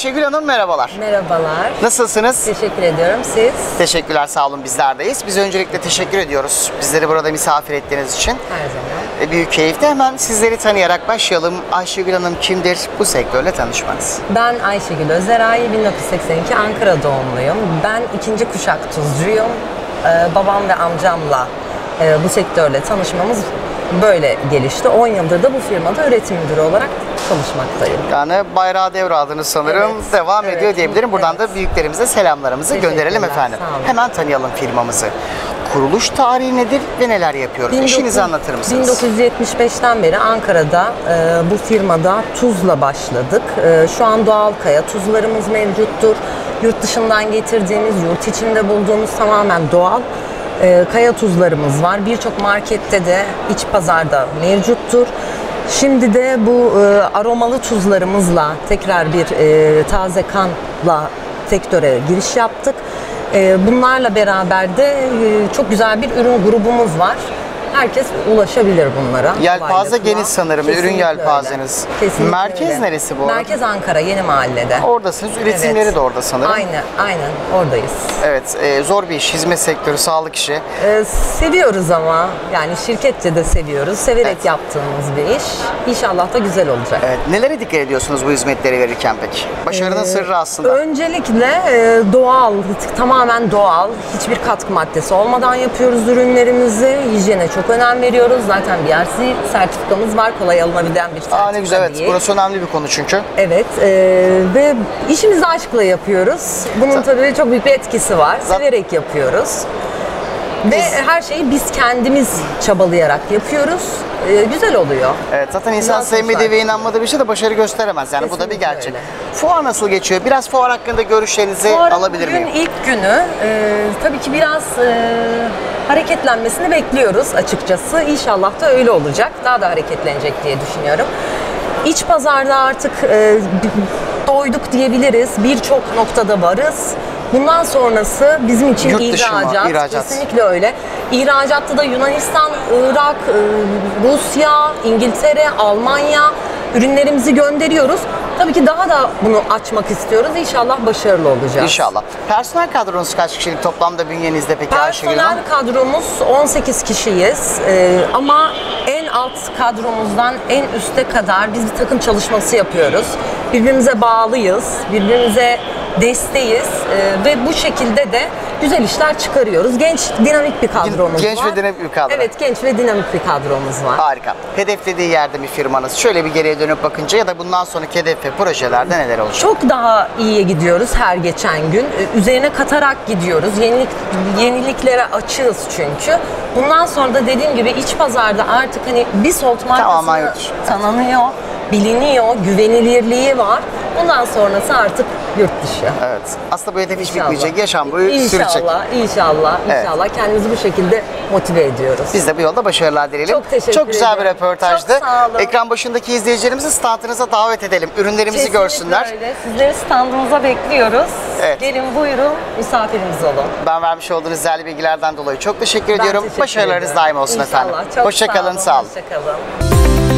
Ayşegül Hanım merhabalar. Merhabalar. Nasılsınız? Teşekkür ediyorum. Siz? Teşekkürler sağ olun bizlerdeyiz. Biz öncelikle teşekkür ediyoruz bizleri burada misafir ettiğiniz için. Her zaman. E, Büyük keyifte hemen sizleri tanıyarak başlayalım. Ayşegül Hanım kimdir? Bu sektörle tanışmanız. Ben Ayşegül Özeray, 1982 Ankara doğumluyum. Ben ikinci kuşak tuzcuyum. Ee, babam ve amcamla e, bu sektörle tanışmamız böyle gelişti. 10 yıldır da bu firmada üretim müdürü olarak çalışmaktayım. Yani bayrağı devraldınız sanırım. Evet, Devam evet, ediyor diyebilirim. Buradan evet. da büyüklerimize selamlarımızı gönderelim efendim. Hemen tanıyalım firmamızı. Kuruluş tarihi nedir ve neler yapıyoruz? 19 İşinizi anlatır mısınız? 1975'ten beri Ankara'da e, bu firmada tuzla başladık. E, şu an doğal kaya tuzlarımız mevcuttur. Yurt dışından getirdiğimiz, yurt içinde bulduğumuz tamamen doğal e, kaya tuzlarımız var. Birçok markette de iç pazarda mevcuttur. Şimdi de bu e, aromalı tuzlarımızla tekrar bir e, taze kanla sektöre giriş yaptık. E, bunlarla beraber de e, çok güzel bir ürün grubumuz var. Herkes ulaşabilir bunlara. Yelpaze geniş sanırım, ürün Kesinlikle yelpazeniz. öyle. Kesinlikle Merkez öyle. neresi bu? Merkez Ankara, Yeni Mahallede. Oradasınız. Üretimleri Evet. de orada sanırım. Aynen, aynen oradayız. Evet, e, zor bir iş. Hizmet sektörü, sağlık işi. Ee, seviyoruz ama yani şirketçe de seviyoruz. Severek Evet. yaptığımız bir iş. İnşallah da güzel olacak. Evet, nelere dikkat ediyorsunuz bu hizmetleri verirken peki? Başarının Ee, sırrı aslında. Öncelikle e, doğal, tamamen doğal, hiçbir katkı maddesi olmadan yapıyoruz ürünlerimizi. Hijyene çok önem veriyoruz. Zaten BRC sertifikamız var, kolay alınabilen bir sertifika Aa ne güzel evet. değil. Burası önemli bir konu çünkü. Evet e, ve işimizi aşkla yapıyoruz. Bunun tabii çok büyük bir etkisi var. Severek yapıyoruz. Ve Biz- her şeyi biz kendimiz çabalayarak yapıyoruz. E, güzel oluyor. Evet, zaten insan Güzel sevmediği ve inanmadığı bir şey de başarı gösteremez. Yani bu da bir Kesinlikle gerçek. öyle. Fuar nasıl geçiyor? Biraz fuar hakkında görüşlerinizi Fuarın alabilir miyim? ilk günü e, tabii ki biraz e, hareketlenmesini bekliyoruz açıkçası. İnşallah da öyle olacak. Daha da hareketlenecek diye düşünüyorum. İç pazarda artık e, doyduk diyebiliriz. Birçok noktada varız. Bundan sonrası bizim için Yurt dışı mı? ihracat. İhracat. Kesinlikle öyle. İhracatta da Yunanistan, Irak, e, Rusya, İngiltere, Almanya ürünlerimizi gönderiyoruz. Tabii ki daha da bunu açmak istiyoruz. İnşallah başarılı olacağız. İnşallah. Personel kadronuz kaç kişilik toplamda bünyenizde peki Ayşegül Hanım? Personel kadromuz 18 kişiyiz Ee, ama en alt kadromuzdan en üste kadar biz bir takım çalışması yapıyoruz. Birbirimize bağlıyız, birbirimize desteğiz Ee, ve bu şekilde de güzel işler çıkarıyoruz. Genç, dinamik bir kadromuz Genç var. ve dinamik bir kadro. Evet, genç ve dinamik bir kadromuz var. Harika. Hedeflediği yerde bir firmanız. Şöyle bir geriye dönüp bakınca ya da bundan sonraki hedef ve projelerde neler olacak? Çok daha iyiye gidiyoruz her geçen gün. Ee, Üzerine katarak gidiyoruz. Yenilik, yeniliklere açığız çünkü. Bundan sonra da dediğim gibi iç pazarda artık hani bir solt markası tanınıyor, biliniyor, güvenilirliği var. Bundan sonrası artık yurt dışı. Evet. Aslında bu hedef hiç İnşallah. bitmeyecek. Yaşam boyu sürecek. İnşallah, inşallah, Evet. inşallah kendimizi bu şekilde motive ediyoruz. Biz de bu yolda başarılar dileyelim. Çok teşekkür Çok güzel bir ederim. röportajdı. Çok sağ olun. Ekran başındaki izleyicilerimizi standınıza davet edelim. Ürünlerimizi Kesinlikle görsünler. öyle. Sizleri standımıza bekliyoruz. Evet. Gelin buyurun, misafirimiz olun. Ben vermiş olduğunuz değerli bilgilerden dolayı çok teşekkür Ben ediyorum. teşekkür Başarılarınız ediyorum. daim olsun İnşallah. efendim. Çok Hoşça kalın, sağ olun. Hoşça kalın.